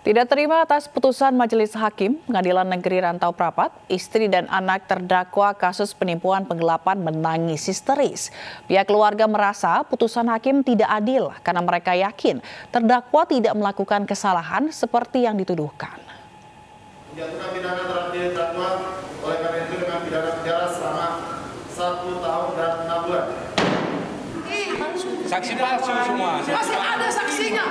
Tidak terima atas putusan Majelis Hakim Pengadilan Negeri Rantau Prapat, istri dan anak terdakwa kasus penipuan penggelapan menangis histeris. Pihak keluarga merasa putusan hakim tidak adil karena mereka yakin terdakwa tidak melakukan kesalahan seperti yang dituduhkan. Menjatuhkan pidana terhadap terdakwa oleh karena itu dengan pidana penjara selama satu tahun dan enam bulan. Saksi palsu semua. Masih ada saksinya,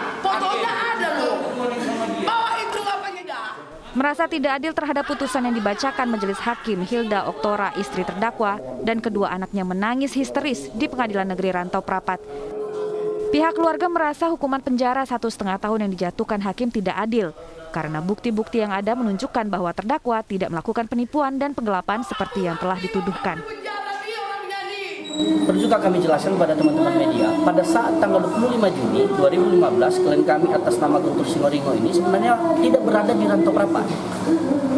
Merasa tidak adil terhadap putusan yang dibacakan Majelis Hakim Hilda Oktora, istri terdakwa, dan kedua anaknya menangis histeris di Pengadilan Negeri Rantau Prapat. Pihak keluarga merasa hukuman penjara satu setengah tahun yang dijatuhkan hakim tidak adil karena bukti-bukti yang ada menunjukkan bahwa terdakwa tidak melakukan penipuan dan penggelapan seperti yang telah dituduhkan. Perlu juga kami jelaskan kepada teman-teman media, pada saat tanggal 25 Juni 2015, klien kami atas nama Guntur Singoringo ini sebenarnya tidak berada di Rantau Prapat.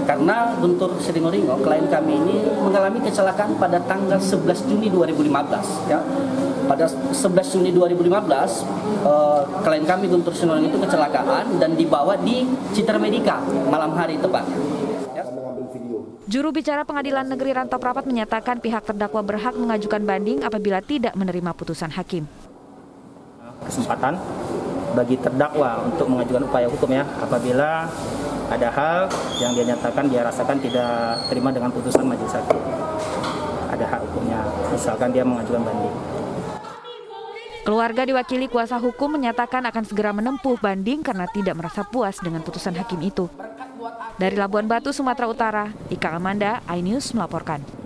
Karena Guntur Singoringo, klien kami ini mengalami kecelakaan pada tanggal 11 Juni 2015. Ya. Pada 11 Juni 2015, eh, klien kami Guntur Singoringo itu kecelakaan dan dibawa di Citra Medika malam hari tepatnya. Ya. Juru bicara Pengadilan Negeri Rantau Prapat menyatakan pihak terdakwa berhak mengajukan banding apabila tidak menerima putusan hakim. kesempatan bagi terdakwa untuk mengajukan upaya hukum ya apabila ada hal yang dia nyatakan dia rasakan tidak terima dengan putusan majelis hakim. Ada hak hukumnya, misalkan dia mengajukan banding. Keluarga diwakili kuasa hukum menyatakan akan segera menempuh banding karena tidak merasa puas dengan putusan hakim itu. Dari Labuan Batu, Sumatera Utara, Ika Amanda, iNews melaporkan.